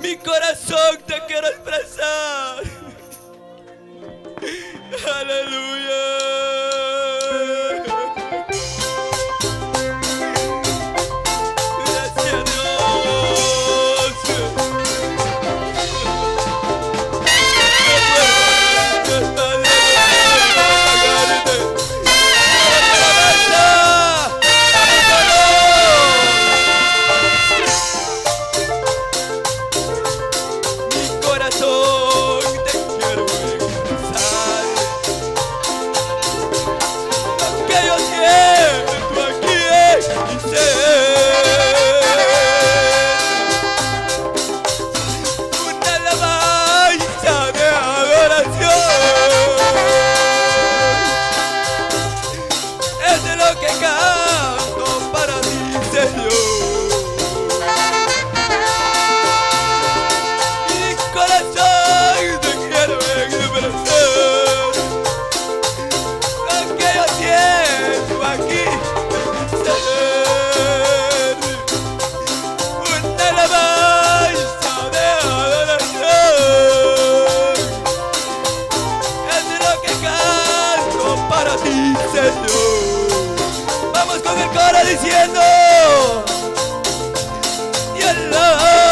Mi corazón te quiero expresar. Aleluya. diciendo. Y Allah.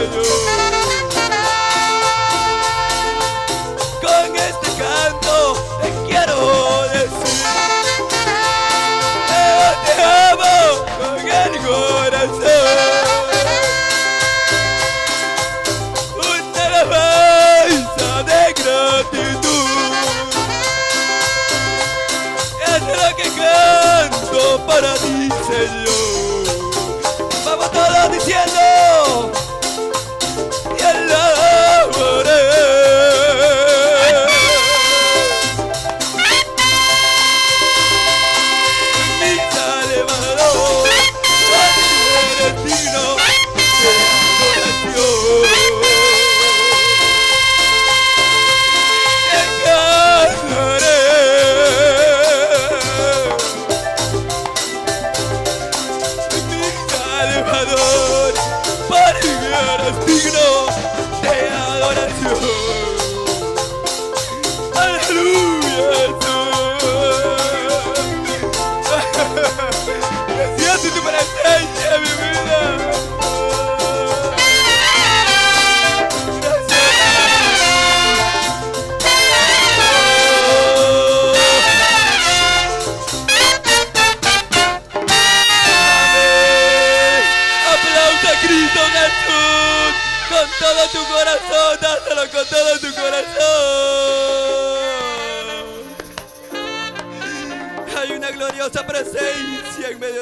Con este canto te quiero decir que te amo con el corazón. Una alabanza de gratitud. adoración, digno de adoración.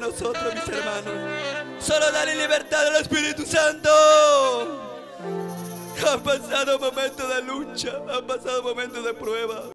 nosotros, mis hermanos. Solo dale libertad al Espíritu Santo. Han pasado momentos de lucha, han pasado momentos de prueba.